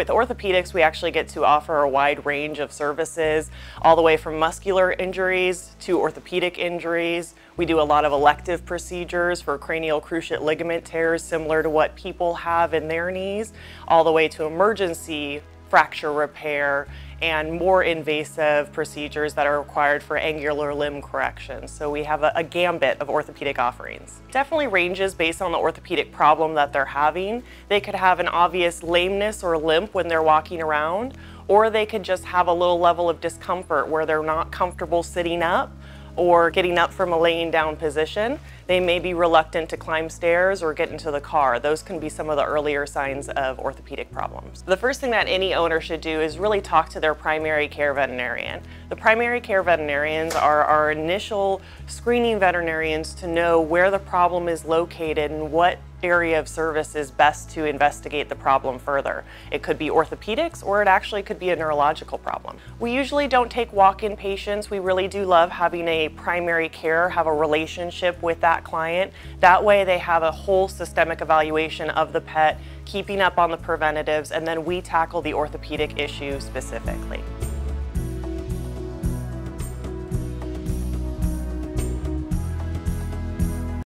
With orthopedics, we actually get to offer a wide range of services, all the way from muscular injuries to orthopedic injuries. We do a lot of elective procedures for cranial cruciate ligament tears, similar to what people have in their knees, all the way to emergency fracture repair and more invasive procedures that are required for angular limb correction. So we have a, a, gambit of orthopedic offerings. Definitely ranges based on the orthopedic problem that they're having. They could have an obvious lameness or limp when they're walking around, or they could just have a little level of discomfort where they're not comfortable sitting up or getting up from a laying down position. They may be reluctant to climb stairs or get into the car. Those can be some of the earlier signs of orthopedic problems. The first thing that any owner should do is really talk to their primary care veterinarian. The primary care veterinarians are our initial screening veterinarians to know where the problem is located and what area of service is best to investigate the problem further. It could be orthopedics or it actually could be a neurological problem. We usually don't take walk-in patients. We really do love having a primary care have a relationship with that client. That way they have a whole systemic evaluation of the pet, keeping up on the preventatives, and then we tackle the orthopedic issue specifically.